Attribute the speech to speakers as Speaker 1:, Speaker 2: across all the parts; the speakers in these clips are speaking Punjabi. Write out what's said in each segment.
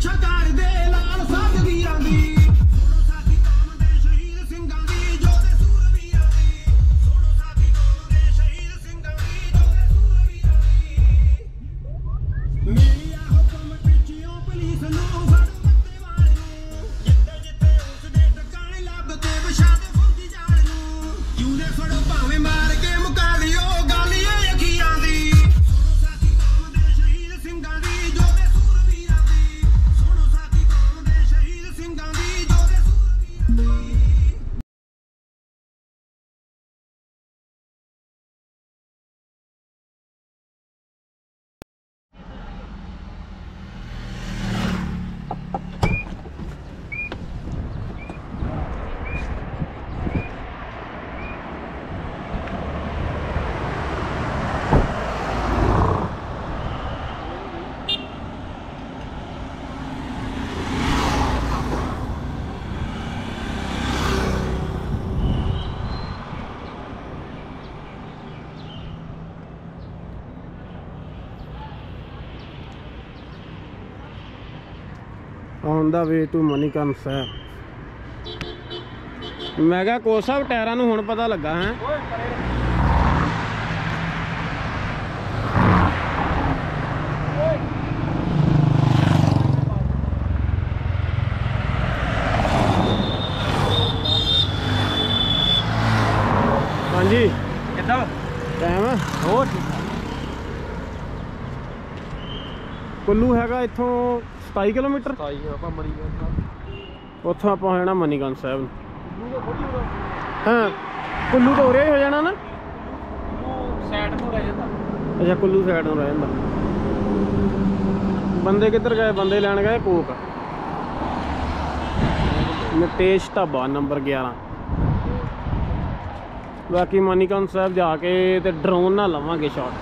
Speaker 1: ਪਿੱਛਾ ਕਰਦੇ
Speaker 2: on the way to Manikaran Sahib ਮੈਂ ਕਿਹਾ ਕੋਚ ਸਾਹਿਬ ਟਾਇਰਾਂ ਨੂੰ ਹੁਣ ਪਤਾ ਲੱਗਾ ਹੈ। ਹਾਂਜੀ।
Speaker 3: ਕਿੱਦਾਂ?
Speaker 2: ਟਾਈਮ
Speaker 3: ਹੋਰ?
Speaker 2: ਕੁੱਲੂ ਹੈਗਾ ਇੱਥੋਂ 27 ਕਿਲੋਮੀਟਰ?
Speaker 3: ਤਾਈ ਆਪਾਂ ਮਰੀ ਗਏ
Speaker 2: ਉੱਥੋਂ। ਆਪਾਂ ਹੋ ਜਾਣਾ ਮਨੀਕਰਨ ਸਾਹਿਬ ਨੂੰ। ਹਾਂ ਕੁੱਲੂ ਤੋਂ ਉਰੇ ਹੋ ਜਾਣਾ ਨਾ?
Speaker 3: ਸਾਈਡ ਤੋਂ ਰਹਿ ਜਾਂਦਾ।
Speaker 2: ਅੱਛਾ ਕੁੱਲੂ ਸਾਈਡ ਨੂੰ ਰਹਿ ਜਾਂਦਾ। ਬੰਦੇ ਕਿੱਧਰ ਗਏ? ਬੰਦੇ ਲੈਣ ਗਏ ਕੋਕ। ਨਿਤੇਸ਼ ਢਾਬਾ ਨੰਬਰ 11 ਬਾਕੀ ਮਨੀਕਰਨ ਸਾਹਿਬ ਜਾ ਕੇ ਤੇ ਡਰੋਨ ਨਾਲ ਲਵਾਂਗੇ ਸ਼ਾਟ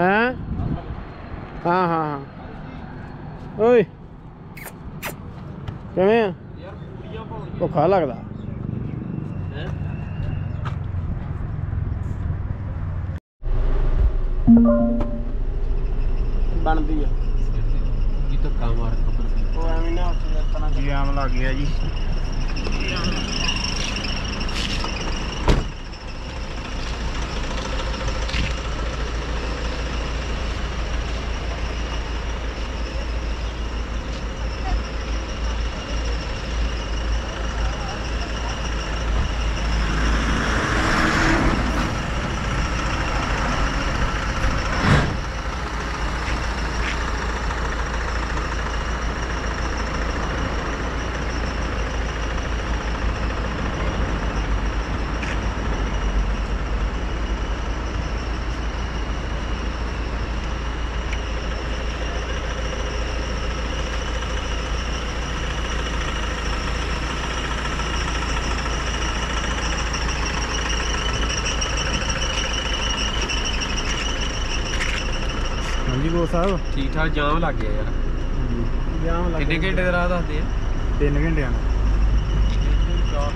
Speaker 2: ਹੈਂ? ਹਾਂ ਹਾਂ ਹਾਂ। ਓਏ। ਕਿਵੇਂ ਆ? ਭੁੱਖਾ ਲੱਗਦਾ। ਬਣਦੀ ਆ।
Speaker 3: ਕੀ ਧੱਕਾ ਮਾਰ ਖਬਰ
Speaker 2: ਉਹ ਐਵੇਂ ਨਾ ਉੱਥੇ ਤਨਾ
Speaker 3: ਜਾਮ ਲੱਗ ਗਿਆ ਜੀ।
Speaker 2: ਹਾਂਜੀ ਗੋ ਸਾਹਿਬ।
Speaker 3: ਠੀਕ ਠਾਕ ਜਾਮ ਲੱਗ ਗਿਆ ਯਾਰ।
Speaker 2: ਜਾਮ ਲੱਗ
Speaker 3: ਕਿੰਨੇ ਘੰਟੇ ਦਾ ਰਾਹ ਦੱਸਦੇ ਆ?
Speaker 2: 3 ਘੰਟਿਆਂ ਦਾ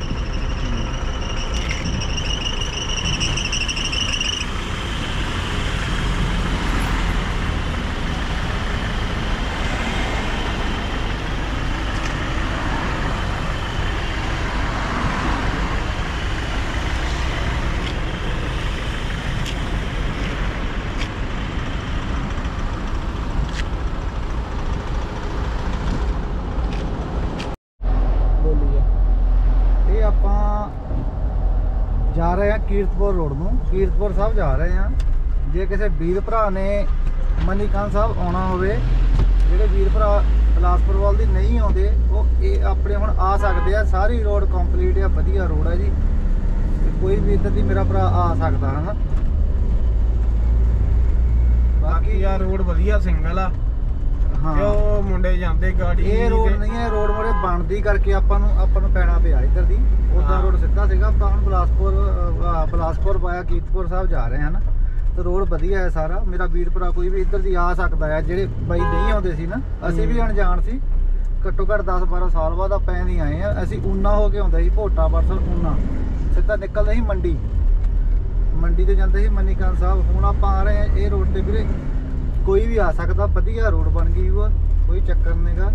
Speaker 4: ਬੋਲੀਏ ਇਹ ਆਪਾਂ ਜਾ ਰਹੇ ਹਾਂ ਕੀਰਤਪੁਰ ਰੋਡ ਨੂੰ ਕੀਰਤਪੁਰ ਸਾਹਿਬ ਜਾ ਰਹੇ ਹਾਂ। ਜੇ ਕਿਸੇ ਵੀਰ ਭਰਾ ਨੇ ਮਨੀਕਾਂ ਸਾਹਿਬ ਆਉਣਾ ਹੋਵੇ ਜਿਹੜੇ ਵੀਰ ਭਰਾ ਬਿਲਾਸਪੁਰ ਵੱਲ ਦੀ ਨਹੀਂ ਆਉਂਦੇ ਉਹ ਇਹ ਆਪਣੇ ਹੁਣ ਆ ਸਕਦੇ ਆ। ਸਾਰੀ ਰੋਡ ਕੰਪਲੀਟ ਆ ਵਧੀਆ ਰੋਡ ਹੈ ਜੀ। ਕੋਈ ਵੀ ਇੱਧਰ ਦੀ ਮੇਰਾ ਭਰਾ ਆ ਸਕਦਾ ਹਨਾ?
Speaker 2: ਬਾਕੀ ਯਾਰ ਰੋਡ ਵਧੀਆ ਸਿੰਗਲ ਆ।
Speaker 4: ਹਾਂ।
Speaker 2: ਤੇ ਉਹ ਮੁੰਡੇ ਜਾਂਦੇ ਗਾੜੀ
Speaker 4: ਇਹ ਰੋਡ
Speaker 2: ਤੇ-
Speaker 4: ਨਹੀਂ ਹੈ ਰੋਡ ਮੋੜੇ ਬਣਦੀ ਕਰਕੇ ਆਪਾਂ ਨੂੰ ਆਪਾਂ ਨੂੰ ਪੈਣਾ ਪਿਆ ਇੱਧਰ ਦੀ। ਉਦਾਂ। ਰੋਡ ਸਿੱਧਾ ਸੀਗਾ ਆਪਾਂ ਹੁਣ ਬਲਾਸਪੁਰ ਅਹ, ਬਲਾਸਪੁਰ ਪਾਇਆ ਕੀਰਤਪੁਰ ਸਾਹਿਬ ਜਾ ਰਹੇ ਹਨ ਤੇ ਰੋਡ ਵਧੀਆ ਹੈ ਸਾਰਾ। ਮੇਰਾ ਵੀਰ ਭਰਾ ਕੋਈ ਵੀ ਇੱਧਰ ਦੀ ਆ ਸਕਦਾ ਹੈ ਜਿਹੜੇ ਬਾਈ ਨਹੀਂ ਆਉਂਦੇ ਸੀ ਨਾ ਅਸੀਂ ਵੀ ਅਣਜਾਣ ਸੀ। ਘੱਟੋ ਘੱਟ 10 12 ਸਾਲ ਬਾਅਦ ਆਪਾਂ ਐਂ ਹੀ ਆਏ ਆ ਅਸੀਂ ਊਨਾ ਹੋ ਕੇ ਆਉਂਦੇ ਸੀ ਭੋਟਾ ਪਰਸਲ ਊਨਾ। ਸਿੱਧਾ ਨਿਕਲਦੇ ਸੀ ਮੰਡੀ। ਮੰਡੀ ਤੇ ਜਾਂਦੇ ਸੀ ਮਨੀਕਾਂ ਸਾਹਿਬ। ਹੁਣ ਆਪਾਂ ਆ ਰਹੇ ਆ ਇਹ ਰੋਡ ਤੇ ਵੀਰੇ। ਕੋਈ ਵੀ ਆ ਸਕਦਾ ਵਧੀਆ ਰੋਡ ਬਣ ਗਈ ਉਹ। ਕੋਈ ਚੱਕਰ ਨਹੀਂਗਾ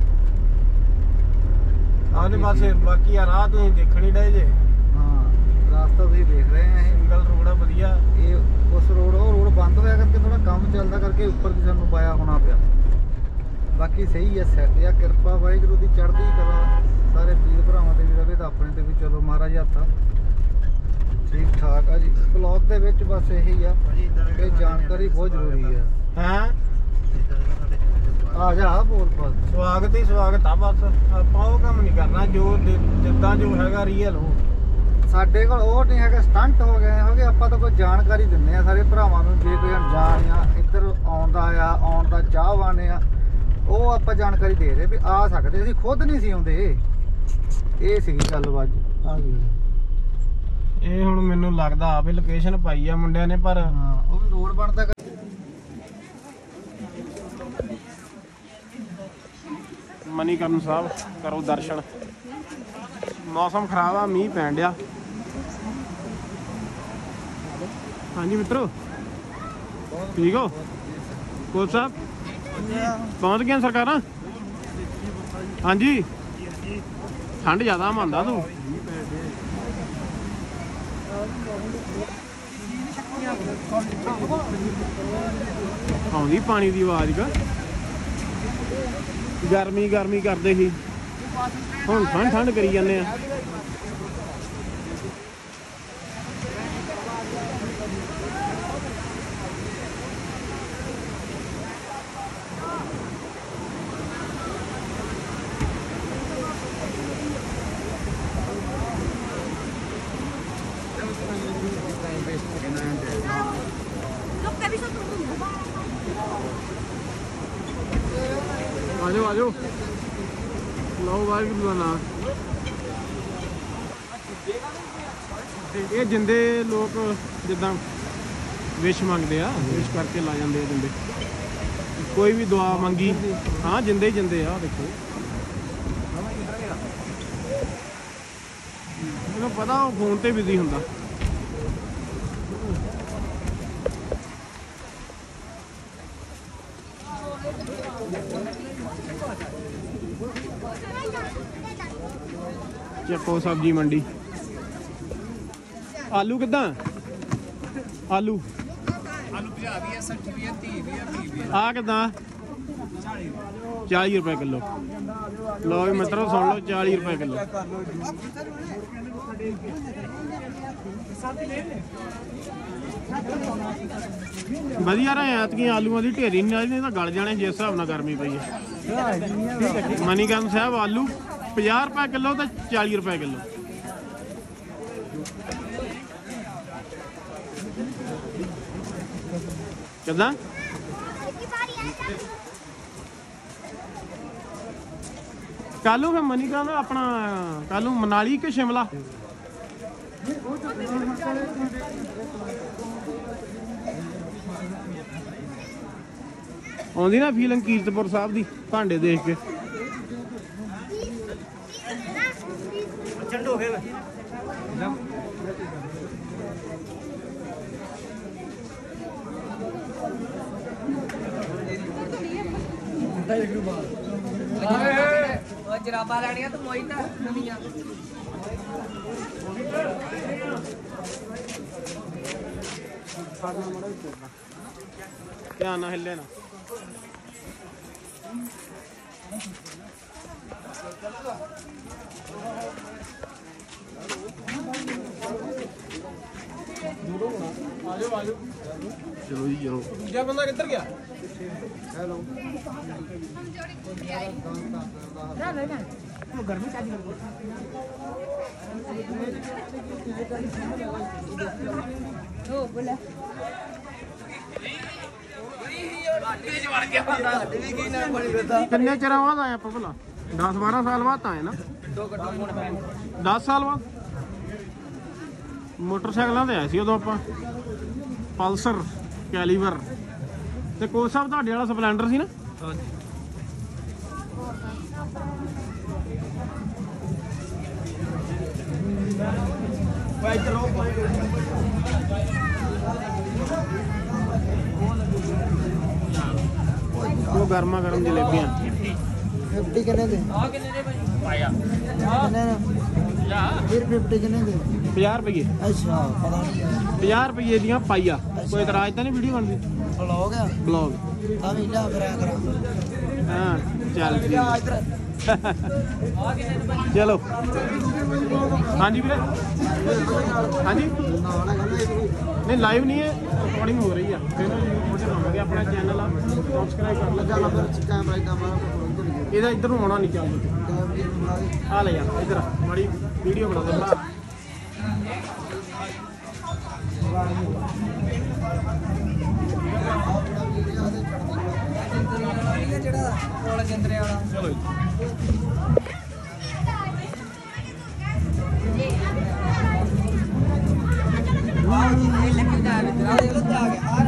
Speaker 1: ਆਨੇ ਪਾਸੇ ਬਾਕੀ ਆ ਰਾਹ ਤੁਸੀਂ ਦੇਖਣੀ ਡੇ ਜੇ।
Speaker 4: ਹਾਂ ਰਾਸਤਾ ਤੁਸੀਂ ਦੇਖ ਰਹੇ ਆ ਇਹ।
Speaker 1: ਸਿੰਗਲ ਰੋਡ ਆ ਵਧੀਆ।
Speaker 4: ਇਹ ਉਸ ਰੋਡ ਉਹ ਰੋਡ ਬੰਦ ਹੋਇਆ ਕਰਕੇ ਥੋੜਾ ਕੰਮ ਚੱਲਦਾ ਕਰਕੇ ਉੱਪਰ ਦੀ ਸਾਨੂੰ ਪਾਇਆ ਹੋਣਾ ਪਿਆ। ਬਾਕੀ ਸਹੀ ਹੈ ਸੈਟ ਆ ਕਿਰਪਾ ਵਾਹਿਗੁਰੂ ਦੀ ਚੜ੍ਹਦੀ ਕਲਾ। ਸਾਰੇ ਵੀਰ ਭਰਾਵਾਂ ਤੇ ਵੀ ਰਵੇ ਤਾਂ ਆਪਣੇ ਤੇ ਵੀ ਚਲੋ ਮਹਾਰਾਜ ਹੱਥ ਆ। ਠੀਕ ਠਾਕ ਆ ਜੀ। ਬਲੌਗ ਦੇ ਵਿੱਚ ਬਸ ਇਹੀ ਆ ਇਹ ਜਾਣਕਾਰੀ ਬਹੁਤ ਜ਼ਰੂਰੀ ਆ।
Speaker 1: ਹੈ?
Speaker 4: ਆ ਜਾ ਬੋਲ ਪਾ
Speaker 1: ਸਵਾਗਤ ਹੀ ਸਵਾਗਤ ਆ ਬਸ। ਆਪਾਂ ਉਹ ਕੰਮ ਨਹੀਂ ਕਰਨਾ ਜੋ ਜਿੱਦਾਂ ਜੋ ਹੈਗਾ ਰੀਅਲ ਉਹ
Speaker 4: ਸਾਡੇ ਕੋਲ ਉਹ ਨਹੀਂ ਹੈਗਾ ਸਟੰਟ ਹੋ ਗਏ ਹੋਗੇ ਆਪਾਂ ਤਾਂ ਕੋਈ ਜਾਣਕਾਰੀ ਦਿੰਨੇ ਆ ਸਾਰੇ ਭਰਾਵਾਂ ਨੂੰ ਜੇ ਕੋਈ ਅਣਜਾਣ ਆ ਇੱਧਰ ਆਉਂਦਾ ਆ ਆਉਣ ਦਾ ਚਾਹਵਾਨ ਆ ਉਹ ਆਪਾਂ ਜਾਣਕਾਰੀ ਦੇ ਰਹੇ ਵੀ ਆ ਸਕਦੇ ਅਸੀਂ ਖੁਦ ਨਹੀਂ ਸੀ ਆਉਂਦੇ। ਇਹ ਸੀਗੀ ਆ ਗਈ।
Speaker 1: ਇਹ ਹੁਣ ਮੈਨੂੰ ਲੱਗਦਾ ਆ ਵੀ ਲੋਕੇਸ਼ਨ ਪਾਈ ਆ ਮੁੰਡਿਆਂ ਨੇ ਪਰ
Speaker 4: ਹਾਂ ਉਹ ਵੀ ਰੋਡ ਬਣਦਾ ਕਰ-
Speaker 1: ਮਨੀਕਰਨ ਸਾਹਿਬ, ਕਰੋ ਦਰਸ਼ਨ। ਮੌਸਮ ਖਰਾਬ ਆ, ਮੀਂਹ ਪੈਣ ਡਿਆ। ਹਾਂਜੀ ਮਿੱਤਰੋ, ਠੀਕ ਹੋ? ਕੋਚ ਸਾਹਿਬ, ਪਹੁੰਚ ਗਏ ਸਰਕਾਰਾਂ? ਹਾਂਜੀ। ਠੰਡ ਜ਼ਿਆਦਾ ਮੰਨਦਾ ਤੂੰ। ਆਉਂਦੀ ਪਾਣੀ ਦੀ ਆਵਾਜ਼ ਕਾ ਗਰਮੀ ਗਰਮੀ ਕਰਦੇ ਸੀ। ਹੁਣ ਠੰਡ ਠੰਡ ਕਰੀ ਜਾਂਦੇ ਆ। ਆਜੋ ਆਜੋ। ਲਓ ਵਾਹਿਗੁਰੂ ਦਾ ਨਾਮ। ਇਹ ਜਿੰਦੇ ਲੋਕ ਜਿੱਦਾਂ ਵਿਸ਼ ਮੰਗਦੇ ਆ, ਵਿਸ਼ ਕਰਕੇ ਲਾ ਜਾਂਦੇ ਆ ਜਿੰਦੇ। ਕੋਈ ਵੀ ਦੁਆ ਮੰਗੀ, ਹਾਂ, ਜਿੰਦੇ ਹੀ ਜਿੰਦੇ ਆ, ਦੇਖੋ। ਮੈਨੂੰ ਪਤਾ ਉਹ ਫੋਨ ਤੇ ਬਿਜ਼ੀ ਹੁੰਦਾ। ਚੱਕੋ ਸਬਜੀ ਮੰਡੀ। ਆਲੂ ਕਿਦਾਂ? ਆਲੂ। ਆਲੂ 50 ਵੀ 60 ਵੀ 30 ਵੀ ਆ ਕਿਦਾਂ? 40 40 ਰੁਪਏ ਕਿਲੋ। ਲੋ ਵੀ ਮਿੱਤਰੋ ਸੁਣ ਲਓ 40 ਰੁਪਏ ਕਿਲੋ। ਵਧੀਆ ਰਹੇ ਐਤਕੀਆਂ ਆਲੂਆਂ ਦੀ ਢੇਰੀ ਨਹੀਂ ਨਹੀਂ ਤਾਂ ਗਲ ਜਾਣੇ ਜਿਸ ਹਿਸਾਬ ਨਾਲ ਗਰਮੀ ਪਈ ਹੈ ਮਨੀਕਰਨ ਸਾਹਿਬ ਆਲੂ। 50 ਰੁਪਏ ਕਿਲੋ ਤੇ 40 ਰੁਪਏ ਕਿਲੋ। ਕਿਦਾਂ? ਕੱਲੂ ਫਿਰ ਦਾ ਆਪਣਾ, ਕੱਲੂ ਮਨਾਲੀ ਕੇ ਸ਼ਿਮਲਾ? ਆਉਂਦੀ ਨਾ ਫੀਲਿੰਗ ਕੀਰਤਪੁਰ ਸਾਹਿਬ ਦੀ, ਭਾਂਡੇ ਦੇਖ ਕੇ।
Speaker 3: ਉਹ ਜਰਾਬਾਂ ਲੈਣੀਆਂ ਤੇ ਮੋਈ ਤਾਂ ਨਵੀਆਂ।
Speaker 1: ਧਿਆਨ ਨਾਲ ਹਿੱਲੇ ਨਾ। ਚਲੋ ਜੀ ਚਲੋ। ਦੂਜਾ ਬੰਦਾ ਕਿੱਧਰ ਗਿਆ?
Speaker 4: ਹੈਲੋ
Speaker 1: ਕਿੰਨੇ ਚਿਰਾਂ ਬਾਅਦ ਆਏ ਆਪਾਂ ਭਲਾ? 10 12 ਸਾਲ ਬਾਅਦ ਆਏ ਨਾ? 10 ਸਾਲ ਬਾਅਦ? ਮੋਟਰਸਾਈਕਲਾਂ ਤੇ ਆਏ ਸੀ ਉਦੋਂ ਆਪਾਂ। ਪਲਸਰ ਕੈਲੀਵਰ ਤੇ ਕੋਚ ਸਾਹਿਬ ਤੁਹਾਡੇ ਵਾਲਾ ਸਪਲੈਂਡਰ ਸੀ ਨਾ? ਗਰਮਾ ਗਰਮ ਜਲੇਬੀਆਂ।
Speaker 4: 50 ਕਿੰਨੇ ਦੇ?
Speaker 3: ਆ ਕਿੰਨੇ ਦੇ ਭਾਈ?
Speaker 5: ਪਾਇਆ
Speaker 4: ਕਿੰਨੇ ਨੇ? ਫਿਰ 50 ਕਿੰਨੇ ਦੇ?
Speaker 1: 50 ਰੁਪਏ
Speaker 4: ਅੱਛਾ ਪਤਾ ਨਹੀਂ
Speaker 1: 50 ਰੁਪਏ ਦੀਆਂ ਪਾਈਆ। ਕੋਈ ਇਤਰਾਜ਼ ਤਾਂ ਨਹੀਂ ਵੀਡੀਓ ਬਣਦੀ
Speaker 4: ਬਲੌਗ ਆ?
Speaker 1: ਬਲੌਗ
Speaker 4: ਤਾਂ ਵੀ ਲਿਆ ਕਰਿਆ ਕਰਾਂ।
Speaker 1: ਹਾਂ ਚੱਲ
Speaker 4: ਇੱਧਰ।
Speaker 1: ਚਲੋ। ਹਾਂਜੀ ਵੀਰੇ। ਹਾਂਜੀ। ਨਹੀਂ ਲਾਈਵ ਨਹੀਂ ਹੈ। ਰਿਕਾਰਡਿੰਗ ਹੋ ਰਹੀ ਆ। ਕਹਿੰਦੇ ਜੀ ਉਹਦੇ ਪਾਵਾਂਗੇ ਆਪਣਾ ਚੈਨਲ ਆ। ਸਬਸਕ੍ਰਾਈਬ ਕਰ ਲਓ।
Speaker 4: ਚੱਲ ਫਿਰ ਕੈਮਰਾ ਇਦਾਂ ਮਾਰ ਕੇ ਇੱਧਰ ਗਿਆ
Speaker 1: ਇਹਦਾ ਇੱਧਰ ਨੂੰ ਆਉਣਾ ਨਹੀਂ ਚੱਲਦਾ।
Speaker 4: ਕੈਮਰੇ ਨੂੰ ਬਣਾ ਦੇ।
Speaker 1: ਆ ਲੈ ਯਾਰ ਇੱਧਰ ਆ, ਮਾੜੀ ਵੀਡੀਓ ਬਣਾ ਦੇ ਭਰਾ।
Speaker 3: ਜਿਹੜਾ ਕੋਲ ਜੰਦਰੇ ਵਾਲਾ
Speaker 1: ਚਲੋ ਜੀ
Speaker 3: ਇਹ ਲੱਗੀ ਜਾ ਰਿਹਾ ਆ ਦੇਖ ਲੋ ਜਾ ਕੇ ਆ ਰਾਈਟ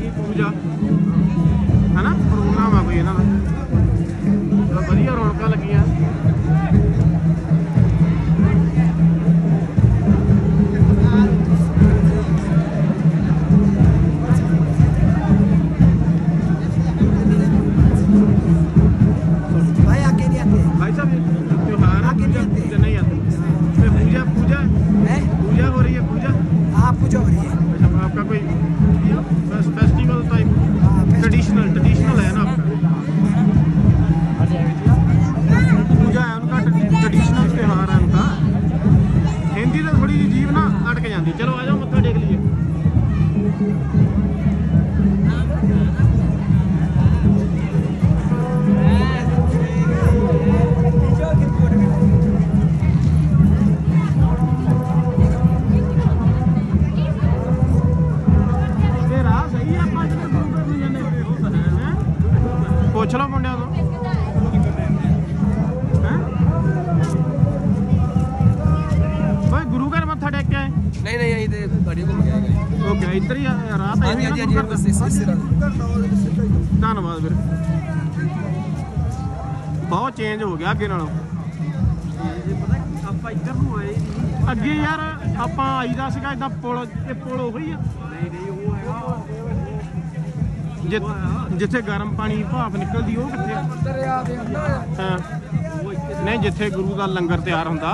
Speaker 1: ਆ ਪੂਜਾ। ਹਨਾ? ਪ੍ਰੋਗਰਾਮ ਆ ਕੋਈ ਇਹਨਾਂ ਦਾ। Thank. ਤੇ
Speaker 5: ਬੜੀ ਘੁੰਮ ਕੇ ਆਏ
Speaker 1: ਓਕੇ ਇੱਧਰ ਹੀ ਆ ਰਾਹ ਤਾਂ
Speaker 5: ਹਾਂਜੀ
Speaker 1: ਇਹੀ
Speaker 5: ਹਾਂਜੀ
Speaker 1: ਆ
Speaker 5: ਹਾਂਜੀ
Speaker 1: ਗੁਰੂ ਘਰ
Speaker 5: ਬਸ ਇਸ ਇਸ ਤਰ੍ਹਾਂ
Speaker 1: ਧੰਨਵਾਦ ਵੀਰ। ਬਹੁਤ ਚੇਂਜ ਹੋ ਗਿਆ ਅੱਗੇ ਨਾਲੋਂ।
Speaker 5: ਆਪਾਂ ਇੱਧਰ ਨੂੰ ਆਏ
Speaker 1: ਅੱਗੇ ਯਾਰ ਆਪਾਂ ਆਈਦਾ ਸੀਗਾ ਇਦਾਂ ਪੁਲ ਇਹ ਪੁਲ ਉਹੀ ਆ।
Speaker 5: ਨਹੀਂ ਨਹੀਂ ਉਹ ਹੈਗਾ
Speaker 1: ਜਿ- ਜਿੱਥੇ ਗਰਮ ਪਾਣੀ ਭਾਫ ਨਿਕਲਦੀ ਉਹ ਕਿੱਥੇ ਆ?
Speaker 3: ਦਰਿਆ ਦੇ ਅੰਦਰ
Speaker 1: ਹਾਂ। ਨਹੀਂ ਜਿੱਥੇ ਗੁਰੂ ਦਾ ਲੰਗਰ ਤਿਆਰ ਹੁੰਦਾ।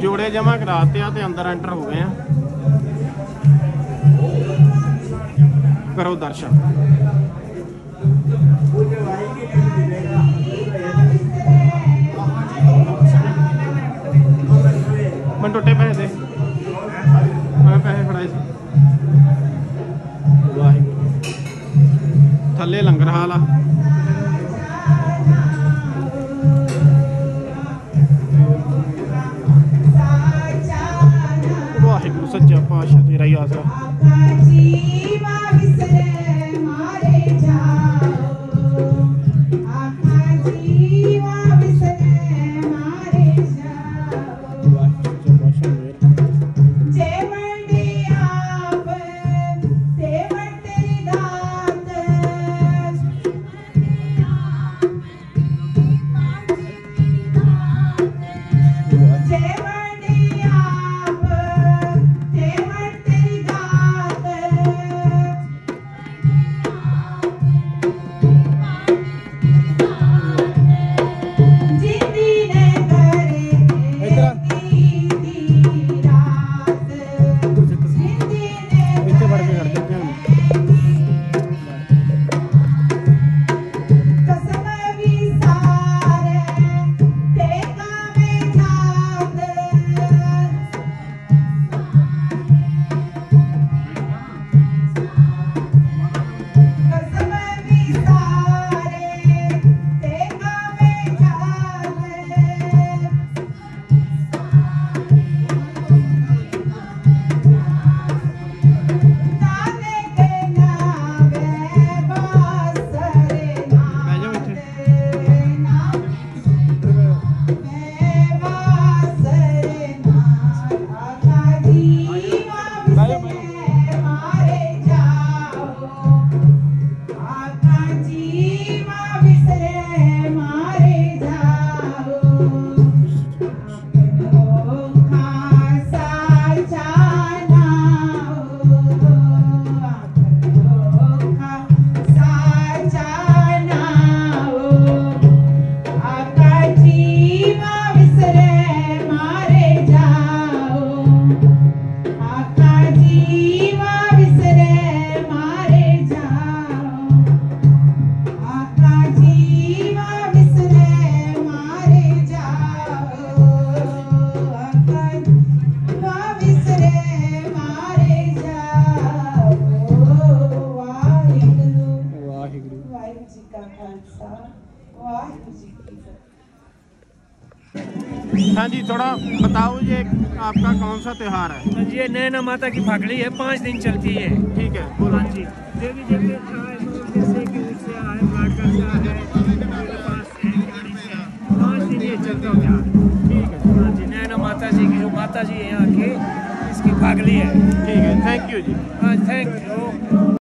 Speaker 6: ਜੋੜੇ ਜਮਾ ਕਰਾਤੇ ਆ ਤੇ ਅੰਦਰ ਐਂਟਰ ਹੋ ਗਏ ਆ। ਕਰੋ ਦਰਸ਼ਨ। ਮੈਂ ਟੁੱਟੇ ਪੈਸੇ ਦੇ। ਮੈਂ ਪੈਸੇ ਫੜਾਏ ਸੀ। ਆ ਵਾਹਿਗੁਰੂ ਸੱਚਾ ਪਾਤਸ਼ਾਹ ਤੇਰਾ ਹੀ ਆਸਰਾ। हाँ जी थोड़ा बताओ ये आपका कौन सा त्योहार है?
Speaker 5: ये नैना माता की फागड़ी है पाँच दिन चलती है।
Speaker 6: ठीक है बोलो।
Speaker 5: हाँ जी। देवी जैसे कि उससे आए है। पाँच दिन ये चलता हो।
Speaker 6: ठीक है।
Speaker 5: हाँ जी नैना माता जी की जो माता जी है यहाँ की इसकी फागली है।
Speaker 6: ठीक है थैंक यू जी।
Speaker 5: हाँ थैंक यू